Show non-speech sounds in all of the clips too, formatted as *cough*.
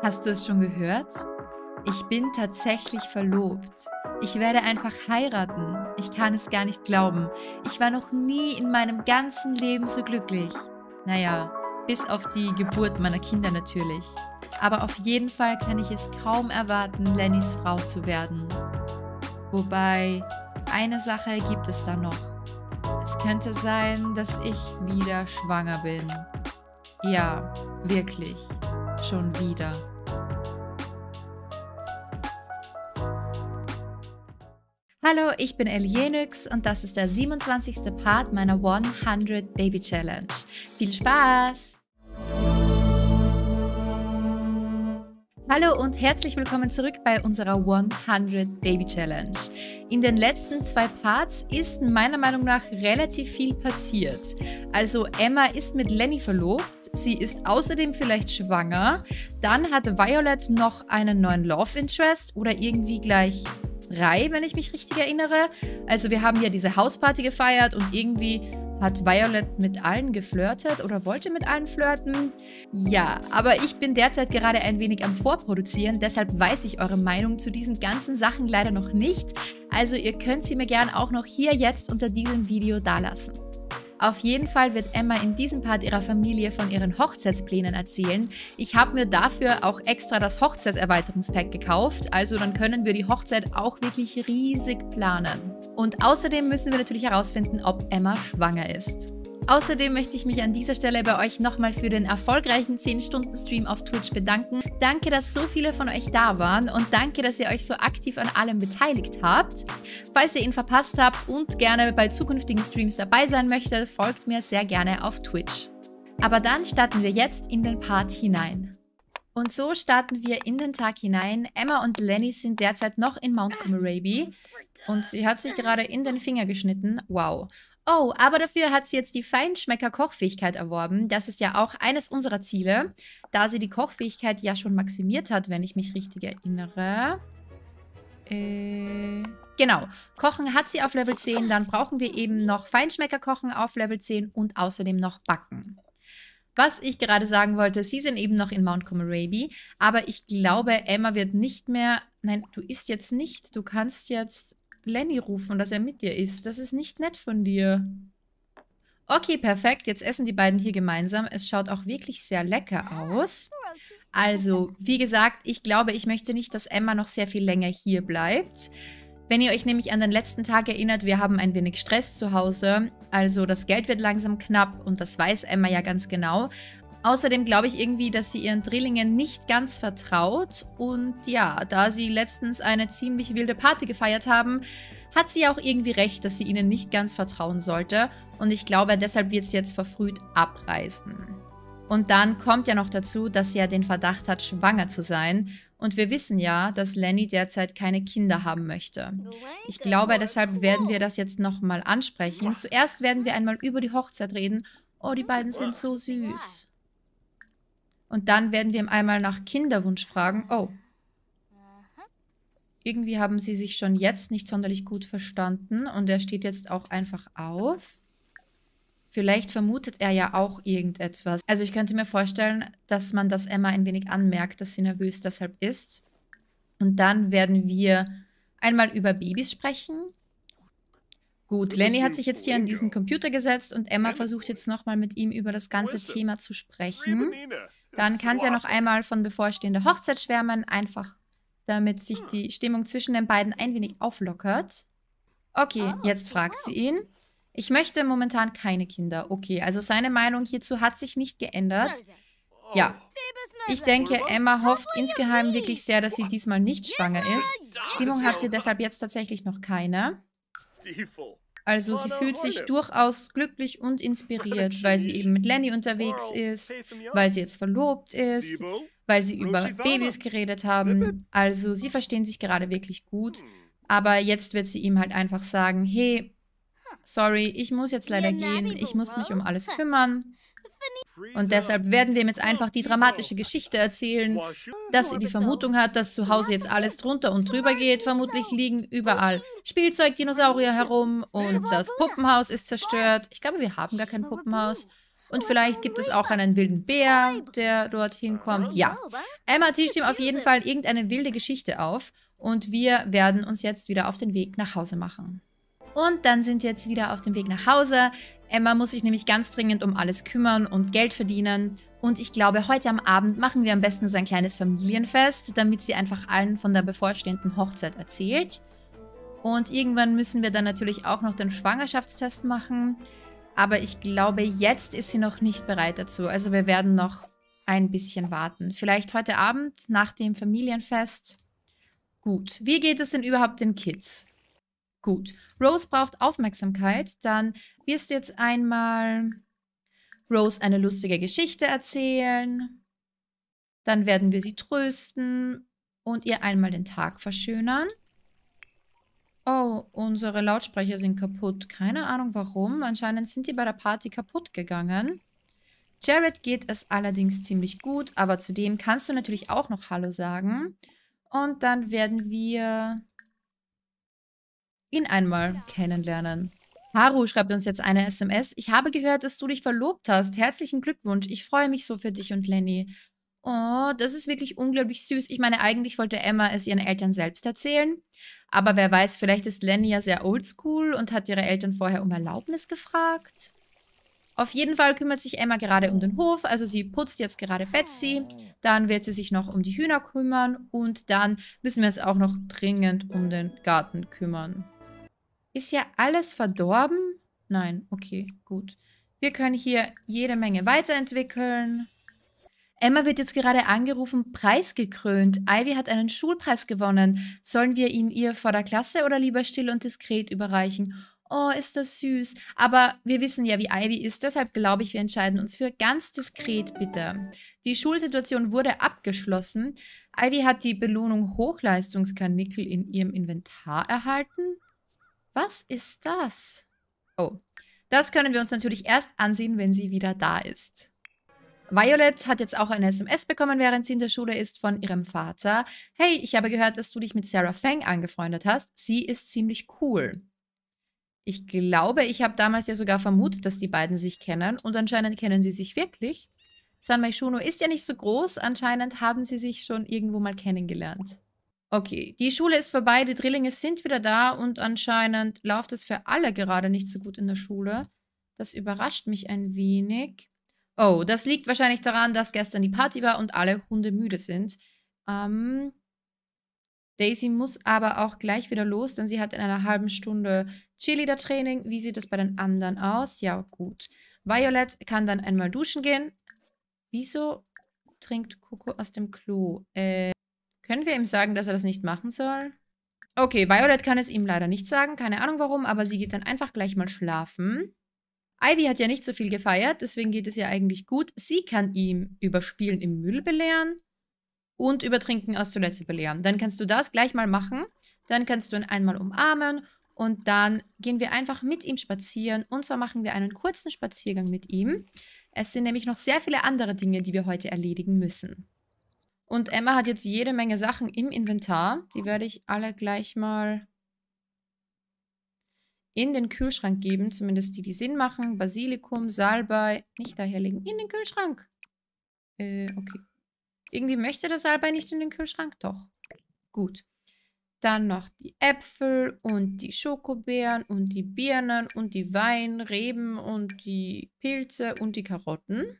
Hast du es schon gehört? Ich bin tatsächlich verlobt. Ich werde einfach heiraten. Ich kann es gar nicht glauben. Ich war noch nie in meinem ganzen Leben so glücklich. Naja, bis auf die Geburt meiner Kinder natürlich. Aber auf jeden Fall kann ich es kaum erwarten, Lennys Frau zu werden. Wobei, eine Sache gibt es da noch. Es könnte sein, dass ich wieder schwanger bin. Ja, wirklich. Schon wieder. Hallo, ich bin Elienix und das ist der 27. Part meiner 100 Baby Challenge. Viel Spaß! Hallo und herzlich willkommen zurück bei unserer 100 Baby Challenge. In den letzten zwei Parts ist meiner Meinung nach relativ viel passiert. Also Emma ist mit Lenny verlobt, sie ist außerdem vielleicht schwanger, dann hat Violet noch einen neuen Love Interest oder irgendwie gleich drei, wenn ich mich richtig erinnere. Also wir haben ja diese Hausparty gefeiert und irgendwie hat Violet mit allen geflirtet oder wollte mit allen flirten? Ja, aber ich bin derzeit gerade ein wenig am Vorproduzieren, deshalb weiß ich eure Meinung zu diesen ganzen Sachen leider noch nicht. Also ihr könnt sie mir gern auch noch hier jetzt unter diesem Video dalassen. Auf jeden Fall wird Emma in diesem Part ihrer Familie von ihren Hochzeitsplänen erzählen. Ich habe mir dafür auch extra das Hochzeitserweiterungspack gekauft, also dann können wir die Hochzeit auch wirklich riesig planen. Und außerdem müssen wir natürlich herausfinden, ob Emma schwanger ist. Außerdem möchte ich mich an dieser Stelle bei euch nochmal für den erfolgreichen 10-Stunden-Stream auf Twitch bedanken. Danke, dass so viele von euch da waren und danke, dass ihr euch so aktiv an allem beteiligt habt. Falls ihr ihn verpasst habt und gerne bei zukünftigen Streams dabei sein möchtet, folgt mir sehr gerne auf Twitch. Aber dann starten wir jetzt in den Part hinein. Und so starten wir in den Tag hinein. Emma und Lenny sind derzeit noch in Mount Comoraby und sie hat sich gerade in den Finger geschnitten. Wow. Oh, aber dafür hat sie jetzt die Feinschmecker-Kochfähigkeit erworben. Das ist ja auch eines unserer Ziele, da sie die Kochfähigkeit ja schon maximiert hat, wenn ich mich richtig erinnere. Äh, genau. Kochen hat sie auf Level 10, dann brauchen wir eben noch Feinschmecker kochen auf Level 10 und außerdem noch backen. Was ich gerade sagen wollte, sie sind eben noch in Mount Comoraby, aber ich glaube, Emma wird nicht mehr... Nein, du isst jetzt nicht. Du kannst jetzt Lenny rufen, dass er mit dir ist. Das ist nicht nett von dir. Okay, perfekt. Jetzt essen die beiden hier gemeinsam. Es schaut auch wirklich sehr lecker aus. Also, wie gesagt, ich glaube, ich möchte nicht, dass Emma noch sehr viel länger hier bleibt. Wenn ihr euch nämlich an den letzten Tag erinnert, wir haben ein wenig Stress zu Hause. Also das Geld wird langsam knapp und das weiß Emma ja ganz genau. Außerdem glaube ich irgendwie, dass sie ihren Drillingen nicht ganz vertraut. Und ja, da sie letztens eine ziemlich wilde Party gefeiert haben, hat sie auch irgendwie recht, dass sie ihnen nicht ganz vertrauen sollte. Und ich glaube, deshalb wird sie jetzt verfrüht abreisen. Und dann kommt ja noch dazu, dass sie ja den Verdacht hat, schwanger zu sein. Und wir wissen ja, dass Lenny derzeit keine Kinder haben möchte. Ich glaube, deshalb werden wir das jetzt nochmal ansprechen. Zuerst werden wir einmal über die Hochzeit reden. Oh, die beiden sind so süß. Und dann werden wir ihm einmal nach Kinderwunsch fragen. Oh. Irgendwie haben sie sich schon jetzt nicht sonderlich gut verstanden und er steht jetzt auch einfach auf. Vielleicht vermutet er ja auch irgendetwas. Also ich könnte mir vorstellen, dass man das Emma ein wenig anmerkt, dass sie nervös deshalb ist. Und dann werden wir einmal über Babys sprechen. Gut, Lenny hat sich jetzt hier an diesen Computer gesetzt und Emma versucht jetzt nochmal mit ihm über das ganze Thema zu sprechen. Dann kann sie ja noch einmal von bevorstehender Hochzeit schwärmen, einfach damit sich die Stimmung zwischen den beiden ein wenig auflockert. Okay, ah, jetzt fragt sie ihn. Ich möchte momentan keine Kinder. Okay, also seine Meinung hierzu hat sich nicht geändert. Ja. Ich denke, Emma hofft insgeheim wirklich sehr, dass sie diesmal nicht schwanger ist. Stimmung hat sie deshalb jetzt tatsächlich noch keine. Also sie fühlt sich durchaus glücklich und inspiriert, weil sie eben mit Lenny unterwegs ist, weil sie jetzt verlobt ist, weil sie über Babys geredet haben. Also sie verstehen sich gerade wirklich gut. Aber jetzt wird sie ihm halt einfach sagen, hey, sorry, ich muss jetzt leider gehen, ich muss mich um alles kümmern. Und deshalb werden wir ihm jetzt einfach die dramatische Geschichte erzählen, dass sie die Vermutung hat, dass zu Hause jetzt alles drunter und drüber geht. Vermutlich liegen überall Spielzeugdinosaurier herum und das Puppenhaus ist zerstört. Ich glaube, wir haben gar kein Puppenhaus. Und vielleicht gibt es auch einen wilden Bär, der dorthin kommt. Ja. Emma tischt ihm auf jeden Fall irgendeine wilde Geschichte auf. Und wir werden uns jetzt wieder auf den Weg nach Hause machen. Und dann sind wir jetzt wieder auf dem Weg nach Hause. Emma muss sich nämlich ganz dringend um alles kümmern und Geld verdienen. Und ich glaube, heute am Abend machen wir am besten so ein kleines Familienfest, damit sie einfach allen von der bevorstehenden Hochzeit erzählt. Und irgendwann müssen wir dann natürlich auch noch den Schwangerschaftstest machen. Aber ich glaube, jetzt ist sie noch nicht bereit dazu. Also wir werden noch ein bisschen warten. Vielleicht heute Abend nach dem Familienfest. Gut, wie geht es denn überhaupt den Kids? Gut, Rose braucht Aufmerksamkeit. Dann wirst du jetzt einmal Rose eine lustige Geschichte erzählen. Dann werden wir sie trösten und ihr einmal den Tag verschönern. Oh, unsere Lautsprecher sind kaputt. Keine Ahnung warum. Anscheinend sind die bei der Party kaputt gegangen. Jared geht es allerdings ziemlich gut, aber zudem kannst du natürlich auch noch Hallo sagen. Und dann werden wir ihn einmal kennenlernen. Haru schreibt uns jetzt eine SMS. Ich habe gehört, dass du dich verlobt hast. Herzlichen Glückwunsch. Ich freue mich so für dich und Lenny. Oh, das ist wirklich unglaublich süß. Ich meine, eigentlich wollte Emma es ihren Eltern selbst erzählen. Aber wer weiß, vielleicht ist Lenny ja sehr oldschool und hat ihre Eltern vorher um Erlaubnis gefragt. Auf jeden Fall kümmert sich Emma gerade um den Hof, also sie putzt jetzt gerade Betsy. Dann wird sie sich noch um die Hühner kümmern und dann müssen wir uns auch noch dringend um den Garten kümmern. Ist ja alles verdorben? Nein, okay, gut. Wir können hier jede Menge weiterentwickeln. Emma wird jetzt gerade angerufen, preisgekrönt. Ivy hat einen Schulpreis gewonnen. Sollen wir ihn ihr vor der Klasse oder lieber still und diskret überreichen? Oh, ist das süß. Aber wir wissen ja, wie Ivy ist, deshalb glaube ich, wir entscheiden uns für ganz diskret, bitte. Die Schulsituation wurde abgeschlossen. Ivy hat die Belohnung Hochleistungskarnickel in ihrem Inventar erhalten. Was ist das? Oh, das können wir uns natürlich erst ansehen, wenn sie wieder da ist. Violet hat jetzt auch eine SMS bekommen, während sie in der Schule ist, von ihrem Vater. Hey, ich habe gehört, dass du dich mit Sarah Fang angefreundet hast. Sie ist ziemlich cool. Ich glaube, ich habe damals ja sogar vermutet, dass die beiden sich kennen und anscheinend kennen sie sich wirklich. San Maishuno ist ja nicht so groß, anscheinend haben sie sich schon irgendwo mal kennengelernt. Okay, die Schule ist vorbei, die Drillinge sind wieder da und anscheinend läuft es für alle gerade nicht so gut in der Schule. Das überrascht mich ein wenig. Oh, das liegt wahrscheinlich daran, dass gestern die Party war und alle Hunde müde sind. Ähm, Daisy muss aber auch gleich wieder los, denn sie hat in einer halben Stunde Cheerleader-Training. Wie sieht es bei den anderen aus? Ja, gut. Violet kann dann einmal duschen gehen. Wieso trinkt Coco aus dem Klo? Äh, können wir ihm sagen, dass er das nicht machen soll? Okay, Violet kann es ihm leider nicht sagen. Keine Ahnung warum, aber sie geht dann einfach gleich mal schlafen. Ivy hat ja nicht so viel gefeiert, deswegen geht es ja eigentlich gut. Sie kann ihm über Spielen im Müll belehren und über Trinken aus Toilette belehren. Dann kannst du das gleich mal machen. Dann kannst du ihn einmal umarmen und dann gehen wir einfach mit ihm spazieren. Und zwar machen wir einen kurzen Spaziergang mit ihm. Es sind nämlich noch sehr viele andere Dinge, die wir heute erledigen müssen. Und Emma hat jetzt jede Menge Sachen im Inventar. Die werde ich alle gleich mal in den Kühlschrank geben, zumindest die, die Sinn machen. Basilikum, Salbei, nicht daherlegen, in den Kühlschrank. Äh, okay. Irgendwie möchte der Salbei nicht in den Kühlschrank? Doch. Gut. Dann noch die Äpfel und die Schokobeeren und die Birnen und die Weinreben und die Pilze und die Karotten.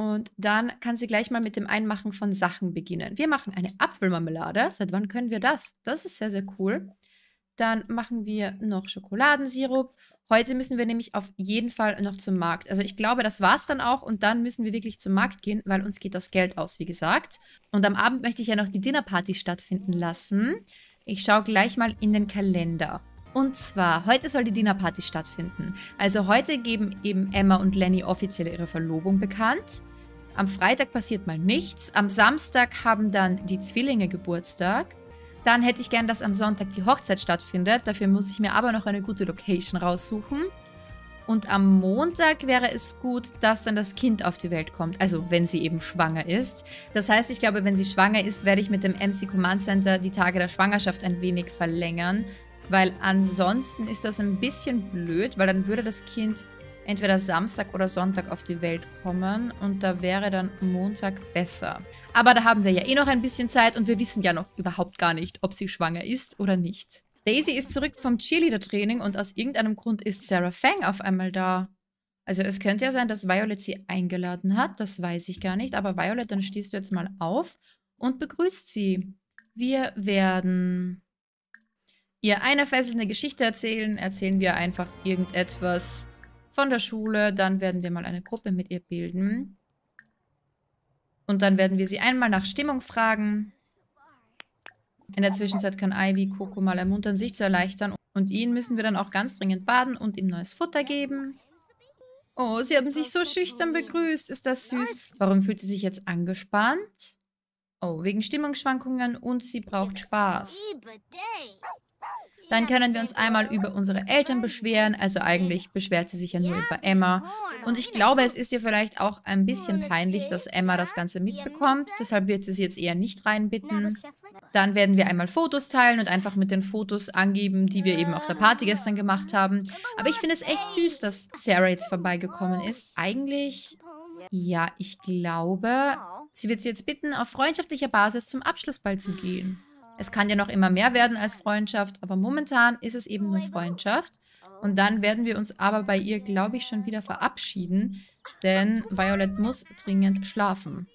Und dann kann sie gleich mal mit dem Einmachen von Sachen beginnen. Wir machen eine Apfelmarmelade. Seit wann können wir das? Das ist sehr, sehr cool. Dann machen wir noch Schokoladensirup. Heute müssen wir nämlich auf jeden Fall noch zum Markt. Also ich glaube, das war's dann auch und dann müssen wir wirklich zum Markt gehen, weil uns geht das Geld aus, wie gesagt. Und am Abend möchte ich ja noch die Dinnerparty stattfinden lassen. Ich schaue gleich mal in den Kalender. Und zwar, heute soll die Dinnerparty stattfinden. Also heute geben eben Emma und Lenny offiziell ihre Verlobung bekannt. Am Freitag passiert mal nichts. Am Samstag haben dann die Zwillinge Geburtstag. Dann hätte ich gern, dass am Sonntag die Hochzeit stattfindet. Dafür muss ich mir aber noch eine gute Location raussuchen. Und am Montag wäre es gut, dass dann das Kind auf die Welt kommt. Also, wenn sie eben schwanger ist. Das heißt, ich glaube, wenn sie schwanger ist, werde ich mit dem MC Command Center die Tage der Schwangerschaft ein wenig verlängern. Weil ansonsten ist das ein bisschen blöd, weil dann würde das Kind entweder Samstag oder Sonntag auf die Welt kommen und da wäre dann Montag besser. Aber da haben wir ja eh noch ein bisschen Zeit und wir wissen ja noch überhaupt gar nicht, ob sie schwanger ist oder nicht. Daisy ist zurück vom Cheerleader-Training und aus irgendeinem Grund ist Sarah Fang auf einmal da. Also es könnte ja sein, dass Violet sie eingeladen hat, das weiß ich gar nicht. Aber Violet, dann stehst du jetzt mal auf und begrüßt sie. Wir werden ihr eine fesselnde Geschichte erzählen. Erzählen wir einfach irgendetwas von der Schule. Dann werden wir mal eine Gruppe mit ihr bilden. Und dann werden wir sie einmal nach Stimmung fragen. In der Zwischenzeit kann Ivy Coco mal ermuntern, sich zu erleichtern. Und ihn müssen wir dann auch ganz dringend baden und ihm neues Futter geben. Oh, sie haben sich so schüchtern begrüßt. Ist das süß? Warum fühlt sie sich jetzt angespannt? Oh, wegen Stimmungsschwankungen und sie braucht Spaß. Dann können wir uns einmal über unsere Eltern beschweren. Also eigentlich beschwert sie sich ja nur über Emma. Und ich glaube, es ist ihr vielleicht auch ein bisschen peinlich, dass Emma das Ganze mitbekommt. Deshalb wird sie sie jetzt eher nicht reinbitten. Dann werden wir einmal Fotos teilen und einfach mit den Fotos angeben, die wir eben auf der Party gestern gemacht haben. Aber ich finde es echt süß, dass Sarah jetzt vorbeigekommen ist. Eigentlich, ja, ich glaube, sie wird sie jetzt bitten, auf freundschaftlicher Basis zum Abschlussball zu gehen. Es kann ja noch immer mehr werden als Freundschaft, aber momentan ist es eben nur Freundschaft. Und dann werden wir uns aber bei ihr, glaube ich, schon wieder verabschieden, denn Violet muss dringend schlafen.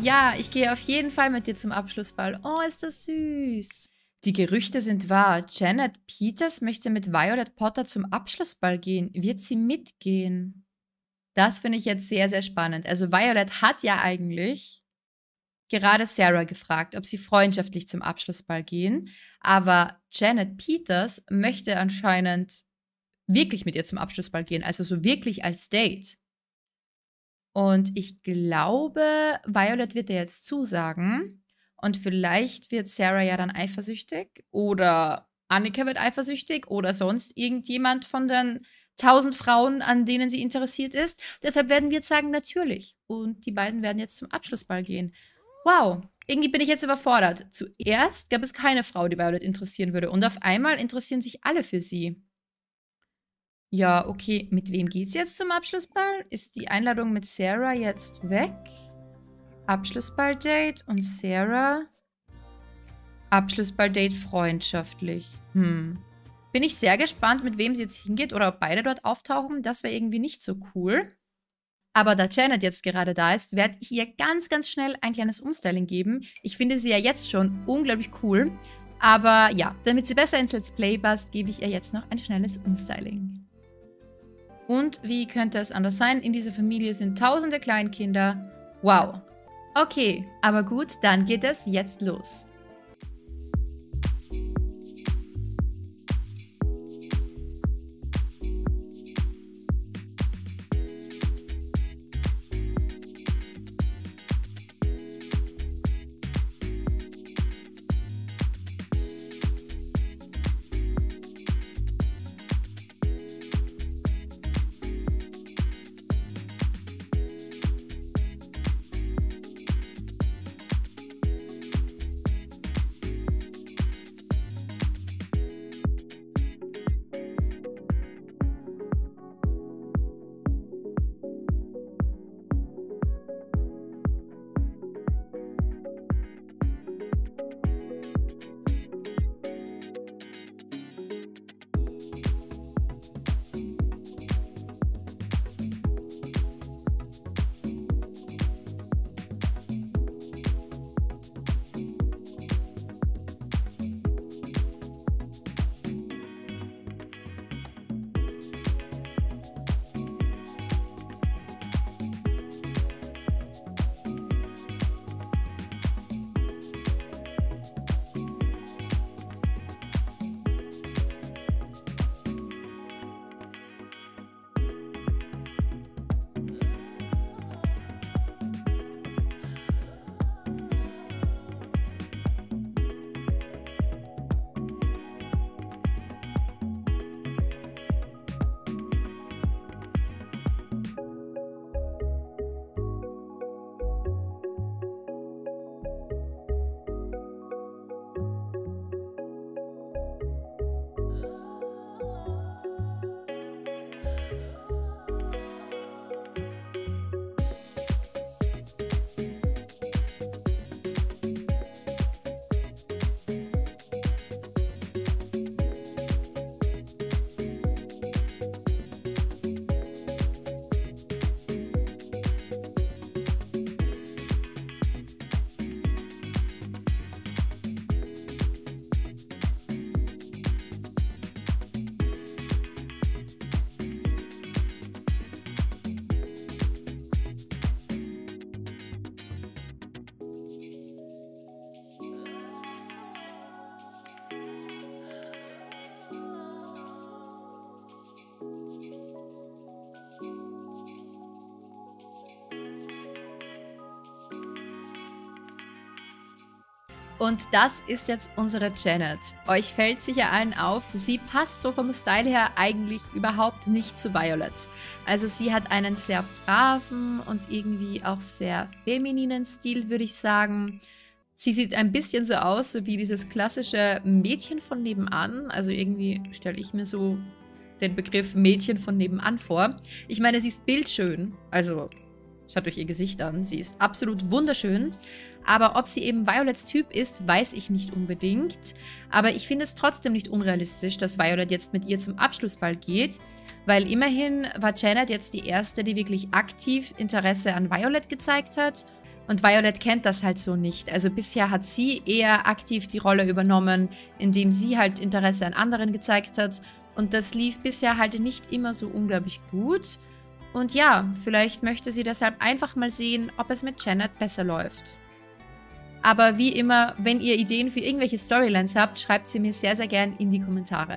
Ja, ich gehe auf jeden Fall mit dir zum Abschlussball. Oh, ist das süß. Die Gerüchte sind wahr. Janet Peters möchte mit Violet Potter zum Abschlussball gehen. Wird sie mitgehen? Das finde ich jetzt sehr, sehr spannend. Also Violet hat ja eigentlich gerade Sarah gefragt, ob sie freundschaftlich zum Abschlussball gehen. Aber Janet Peters möchte anscheinend wirklich mit ihr zum Abschlussball gehen, also so wirklich als Date. Und ich glaube, Violet wird ihr jetzt zusagen. Und vielleicht wird Sarah ja dann eifersüchtig. Oder Annika wird eifersüchtig. Oder sonst irgendjemand von den tausend Frauen, an denen sie interessiert ist. Deshalb werden wir jetzt sagen, natürlich. Und die beiden werden jetzt zum Abschlussball gehen. Wow, irgendwie bin ich jetzt überfordert. Zuerst gab es keine Frau, die Violet interessieren würde. Und auf einmal interessieren sich alle für sie. Ja, okay. Mit wem geht's jetzt zum Abschlussball? Ist die Einladung mit Sarah jetzt weg? Abschlussball-Date und Sarah? Abschlussball-Date freundschaftlich. Hm. Bin ich sehr gespannt, mit wem sie jetzt hingeht oder ob beide dort auftauchen. Das wäre irgendwie nicht so cool. Aber da Janet jetzt gerade da ist, werde ich ihr ganz, ganz schnell ein kleines Umstyling geben. Ich finde sie ja jetzt schon unglaublich cool. Aber ja, damit sie besser ins Let's Play passt, gebe ich ihr jetzt noch ein schnelles Umstyling. Und wie könnte es anders sein? In dieser Familie sind tausende Kleinkinder. Wow. Okay, aber gut, dann geht es jetzt los. Und das ist jetzt unsere Janet. Euch fällt sicher allen auf, sie passt so vom Style her eigentlich überhaupt nicht zu Violet. Also sie hat einen sehr braven und irgendwie auch sehr femininen Stil, würde ich sagen. Sie sieht ein bisschen so aus, so wie dieses klassische Mädchen von nebenan. Also irgendwie stelle ich mir so den Begriff Mädchen von nebenan vor. Ich meine, sie ist bildschön. Also Schaut euch ihr Gesicht an. Sie ist absolut wunderschön. Aber ob sie eben Violets Typ ist, weiß ich nicht unbedingt. Aber ich finde es trotzdem nicht unrealistisch, dass Violet jetzt mit ihr zum Abschlussball geht. Weil immerhin war Janet jetzt die erste, die wirklich aktiv Interesse an Violet gezeigt hat. Und Violet kennt das halt so nicht. Also bisher hat sie eher aktiv die Rolle übernommen, indem sie halt Interesse an anderen gezeigt hat. Und das lief bisher halt nicht immer so unglaublich gut. Und ja, vielleicht möchte sie deshalb einfach mal sehen, ob es mit Janet besser läuft. Aber wie immer, wenn ihr Ideen für irgendwelche Storylines habt, schreibt sie mir sehr, sehr gern in die Kommentare.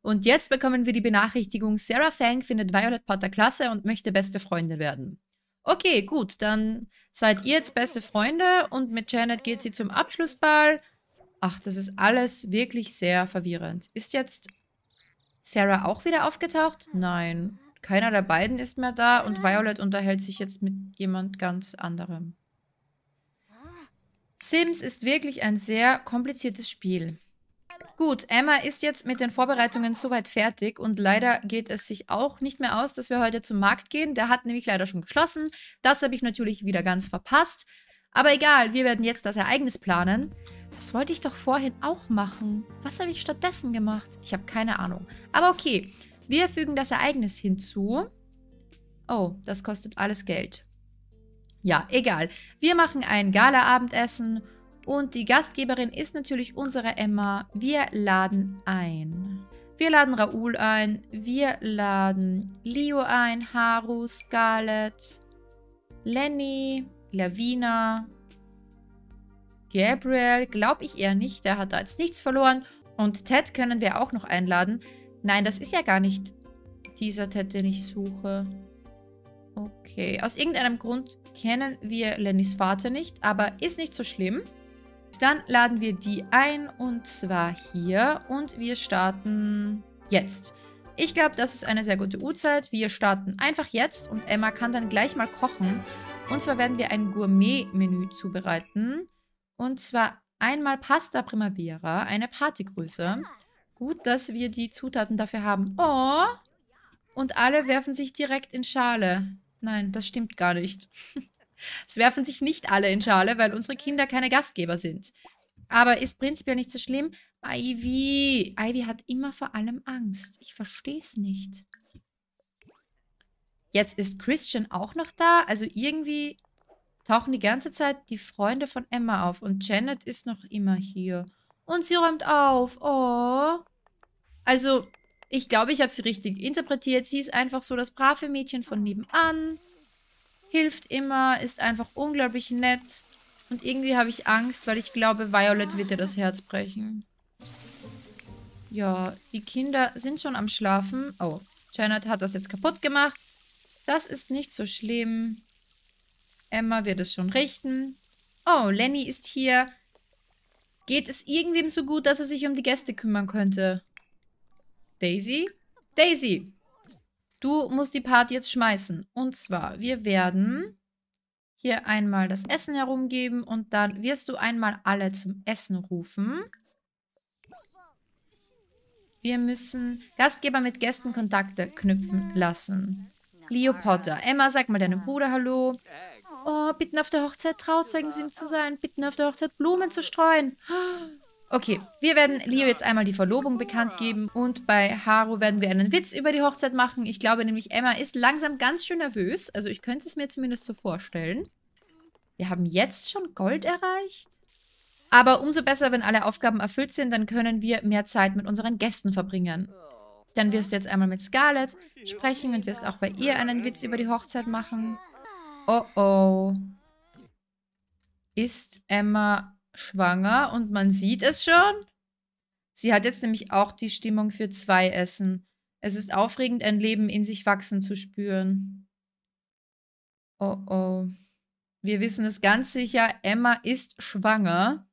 Und jetzt bekommen wir die Benachrichtigung, Sarah Fang findet Violet Potter klasse und möchte beste Freunde werden. Okay, gut, dann seid ihr jetzt beste Freunde und mit Janet geht sie zum Abschlussball. Ach, das ist alles wirklich sehr verwirrend. Ist jetzt Sarah auch wieder aufgetaucht? Nein. Keiner der beiden ist mehr da und Violet unterhält sich jetzt mit jemand ganz anderem. Sims ist wirklich ein sehr kompliziertes Spiel. Gut, Emma ist jetzt mit den Vorbereitungen soweit fertig und leider geht es sich auch nicht mehr aus, dass wir heute zum Markt gehen. Der hat nämlich leider schon geschlossen. Das habe ich natürlich wieder ganz verpasst. Aber egal, wir werden jetzt das Ereignis planen. Das wollte ich doch vorhin auch machen. Was habe ich stattdessen gemacht? Ich habe keine Ahnung. Aber okay, wir fügen das Ereignis hinzu. Oh, das kostet alles Geld. Ja, egal. Wir machen ein Gala-Abendessen und die Gastgeberin ist natürlich unsere Emma. Wir laden ein. Wir laden Raoul ein, wir laden Leo ein, Haru, Scarlett, Lenny, Lavina, Gabriel, glaube ich eher nicht, der hat da jetzt nichts verloren. Und Ted können wir auch noch einladen. Nein, das ist ja gar nicht dieser Ted, den ich suche. Okay, aus irgendeinem Grund kennen wir Lennys Vater nicht, aber ist nicht so schlimm. Dann laden wir die ein und zwar hier und wir starten jetzt. Ich glaube, das ist eine sehr gute Uhrzeit. Wir starten einfach jetzt und Emma kann dann gleich mal kochen. Und zwar werden wir ein Gourmet-Menü zubereiten. Und zwar einmal Pasta Primavera, eine Partygröße. Gut, dass wir die Zutaten dafür haben. Oh! Und alle werfen sich direkt in Schale. Nein, das stimmt gar nicht. *laughs* es werfen sich nicht alle in Schale, weil unsere Kinder keine Gastgeber sind. Aber ist prinzipiell nicht so schlimm. Ivy. Ivy hat immer vor allem Angst. Ich verstehe es nicht. Jetzt ist Christian auch noch da. Also irgendwie tauchen die ganze Zeit die Freunde von Emma auf. Und Janet ist noch immer hier. Und sie räumt auf. Oh. Also, ich glaube, ich habe sie richtig interpretiert. Sie ist einfach so das brave Mädchen von nebenan. Hilft immer, ist einfach unglaublich nett. Und irgendwie habe ich Angst, weil ich glaube, Violet wird ihr das Herz brechen. Ja, die Kinder sind schon am Schlafen. Oh, Janet hat das jetzt kaputt gemacht. Das ist nicht so schlimm. Emma wird es schon richten. Oh, Lenny ist hier. Geht es irgendwem so gut, dass er sich um die Gäste kümmern könnte? Daisy? Daisy! Du musst die Party jetzt schmeißen. Und zwar, wir werden hier einmal das Essen herumgeben und dann wirst du einmal alle zum Essen rufen. Wir müssen Gastgeber mit Gästen Kontakte knüpfen lassen. Leo Potter. Emma, sag mal deinem Bruder Hallo. Oh, bitten auf der Hochzeit Trauzeugen zu sein. Bitten auf der Hochzeit Blumen zu streuen. Okay, wir werden Leo jetzt einmal die Verlobung bekannt geben und bei Haru werden wir einen Witz über die Hochzeit machen. Ich glaube nämlich, Emma ist langsam ganz schön nervös. Also ich könnte es mir zumindest so vorstellen. Wir haben jetzt schon Gold erreicht? Aber umso besser, wenn alle Aufgaben erfüllt sind, dann können wir mehr Zeit mit unseren Gästen verbringen. Dann wirst du jetzt einmal mit Scarlett sprechen und wirst auch bei ihr einen Witz über die Hochzeit machen. Oh oh. Ist Emma schwanger und man sieht es schon? Sie hat jetzt nämlich auch die Stimmung für zwei Essen. Es ist aufregend, ein Leben in sich wachsen zu spüren. Oh oh. Wir wissen es ganz sicher, Emma ist schwanger.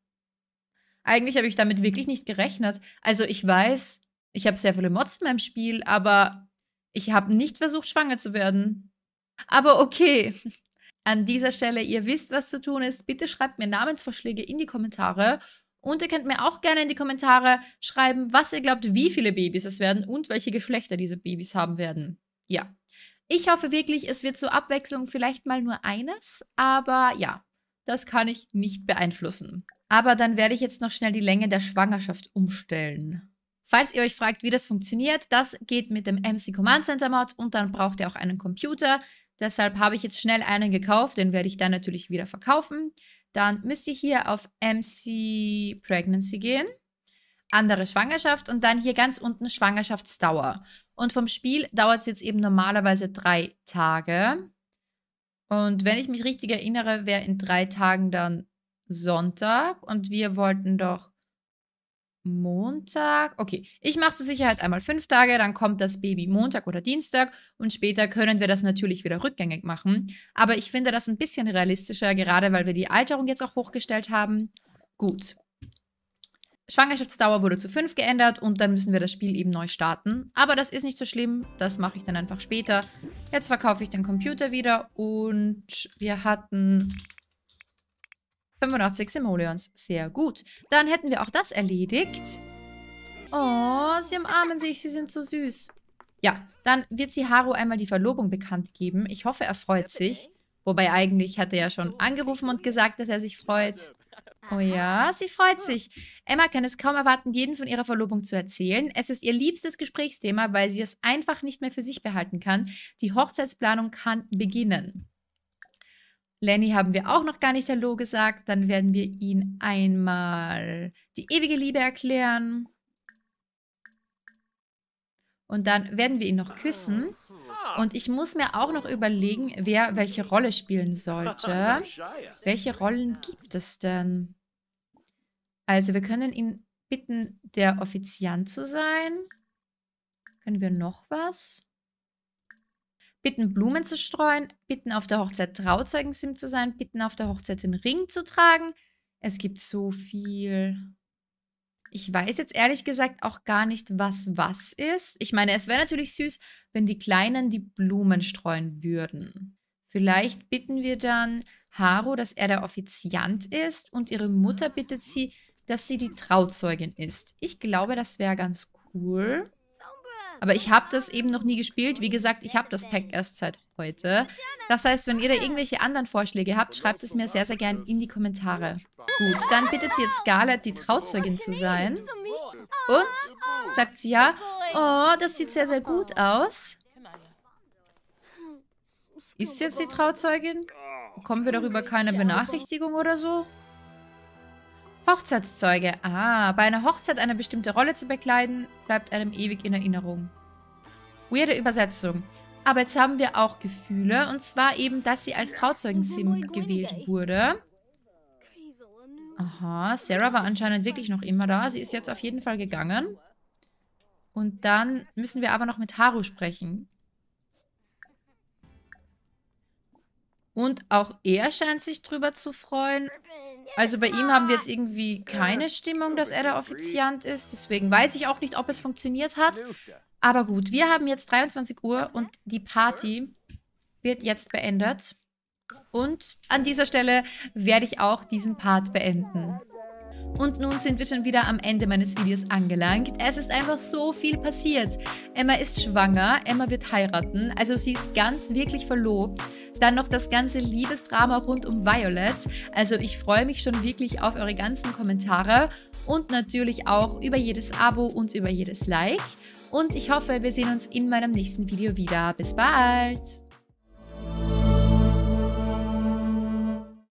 Eigentlich habe ich damit wirklich nicht gerechnet. Also ich weiß, ich habe sehr viele Mods in meinem Spiel, aber ich habe nicht versucht, schwanger zu werden. Aber okay. An dieser Stelle, ihr wisst, was zu tun ist. Bitte schreibt mir Namensvorschläge in die Kommentare. Und ihr könnt mir auch gerne in die Kommentare schreiben, was ihr glaubt, wie viele Babys es werden und welche Geschlechter diese Babys haben werden. Ja. Ich hoffe wirklich, es wird zur Abwechslung vielleicht mal nur eines, aber ja, das kann ich nicht beeinflussen. Aber dann werde ich jetzt noch schnell die Länge der Schwangerschaft umstellen. Falls ihr euch fragt, wie das funktioniert, das geht mit dem MC Command Center Mod und dann braucht ihr auch einen Computer. Deshalb habe ich jetzt schnell einen gekauft, den werde ich dann natürlich wieder verkaufen. Dann müsst ihr hier auf MC Pregnancy gehen, andere Schwangerschaft und dann hier ganz unten Schwangerschaftsdauer. Und vom Spiel dauert es jetzt eben normalerweise drei Tage. Und wenn ich mich richtig erinnere, wäre in drei Tagen dann Sonntag und wir wollten doch Montag. Okay, ich mache zur Sicherheit einmal fünf Tage, dann kommt das Baby Montag oder Dienstag und später können wir das natürlich wieder rückgängig machen. Aber ich finde das ein bisschen realistischer, gerade weil wir die Alterung jetzt auch hochgestellt haben. Gut. Schwangerschaftsdauer wurde zu fünf geändert und dann müssen wir das Spiel eben neu starten. Aber das ist nicht so schlimm, das mache ich dann einfach später. Jetzt verkaufe ich den Computer wieder und wir hatten 85 Simoleons. Sehr gut. Dann hätten wir auch das erledigt. Oh, sie umarmen sich. Sie sind so süß. Ja, dann wird sie Haru einmal die Verlobung bekannt geben. Ich hoffe, er freut sich. Wobei eigentlich hat er ja schon angerufen und gesagt, dass er sich freut. Oh ja, sie freut sich. Emma kann es kaum erwarten, jeden von ihrer Verlobung zu erzählen. Es ist ihr liebstes Gesprächsthema, weil sie es einfach nicht mehr für sich behalten kann. Die Hochzeitsplanung kann beginnen. Lenny haben wir auch noch gar nicht Hallo gesagt. Dann werden wir ihn einmal die ewige Liebe erklären. Und dann werden wir ihn noch küssen. Und ich muss mir auch noch überlegen, wer welche Rolle spielen sollte. Welche Rollen gibt es denn? Also wir können ihn bitten, der Offiziant zu sein. Können wir noch was? Bitten Blumen zu streuen, bitten auf der Hochzeit Trauzeugensim zu sein, bitten auf der Hochzeit den Ring zu tragen. Es gibt so viel. Ich weiß jetzt ehrlich gesagt auch gar nicht, was was ist. Ich meine, es wäre natürlich süß, wenn die Kleinen die Blumen streuen würden. Vielleicht bitten wir dann Haru, dass er der Offiziant ist und ihre Mutter bittet sie, dass sie die Trauzeugin ist. Ich glaube, das wäre ganz cool. Aber ich habe das eben noch nie gespielt. Wie gesagt, ich habe das Pack erst seit heute. Das heißt, wenn ihr da irgendwelche anderen Vorschläge habt, schreibt es mir sehr, sehr gern in die Kommentare. Gut, dann bittet sie jetzt Scarlett, die Trauzeugin zu sein. Und? Sagt sie ja. Oh, das sieht sehr, sehr gut aus. Ist jetzt die Trauzeugin? Bekommen wir darüber keine Benachrichtigung oder so? Hochzeitszeuge. Ah, bei einer Hochzeit eine bestimmte Rolle zu bekleiden, bleibt einem ewig in Erinnerung. Weirde Übersetzung. Aber jetzt haben wir auch Gefühle. Und zwar eben, dass sie als Trauzeugen-Sim gewählt wurde. Aha, Sarah war anscheinend wirklich noch immer da. Sie ist jetzt auf jeden Fall gegangen. Und dann müssen wir aber noch mit Haru sprechen. Und auch er scheint sich drüber zu freuen. Also bei ihm haben wir jetzt irgendwie keine Stimmung, dass er der Offiziant ist. Deswegen weiß ich auch nicht, ob es funktioniert hat. Aber gut, wir haben jetzt 23 Uhr und die Party wird jetzt beendet. Und an dieser Stelle werde ich auch diesen Part beenden. Und nun sind wir schon wieder am Ende meines Videos angelangt. Es ist einfach so viel passiert. Emma ist schwanger, Emma wird heiraten, also sie ist ganz wirklich verlobt. Dann noch das ganze Liebesdrama rund um Violet. Also ich freue mich schon wirklich auf eure ganzen Kommentare und natürlich auch über jedes Abo und über jedes Like. Und ich hoffe, wir sehen uns in meinem nächsten Video wieder. Bis bald!